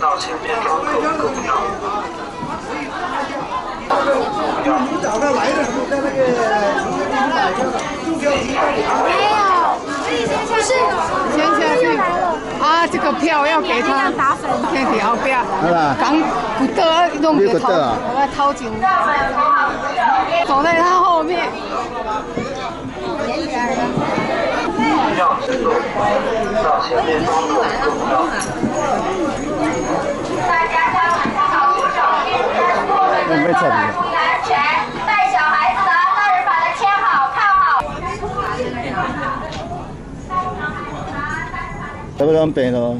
到前面窗口购票。你早上来的时候在那个售票机没有，不是，先下去啊，这个票要给他打粉。天气后边，好啦讲不得弄个头，不得啊我要掏钱，走在他后面。需要乘坐到前面窗口购票。大家在晚上好，遵守一人过门的做法，注意安全。带小孩子的，大人把它牵好，看好。要不然变咯。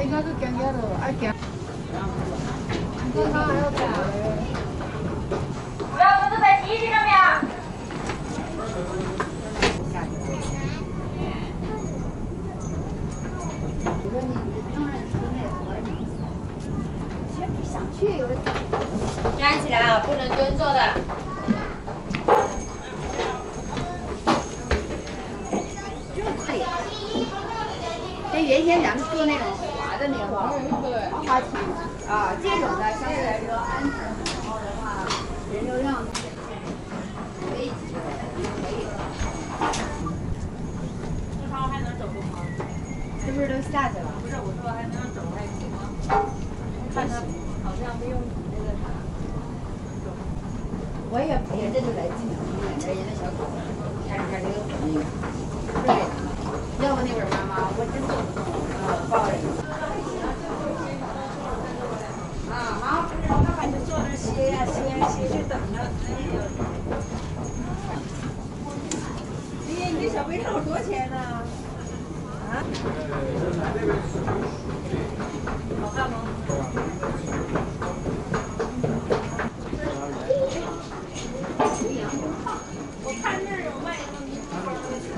应该是行遐路，爱行。站起来啊，不能蹲坐的。跟原先咱们坐那种滑的那个滑滑梯啊，这种的相对来说安全，然后的话人流量可以可以。正常还能走动吗？是不是都下去了？不是，我说还能走还行吗？看他像没有你那个啥。我也陪着这就来劲了，这人家小狗开始开始溜达，对，要不那会儿妈妈我真走不动，抱着你。啊，好，那反正坐那歇呀歇呀歇，就等着。哎呀，你这小背篓多少钱呢？啊？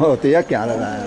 哦，第一行了来。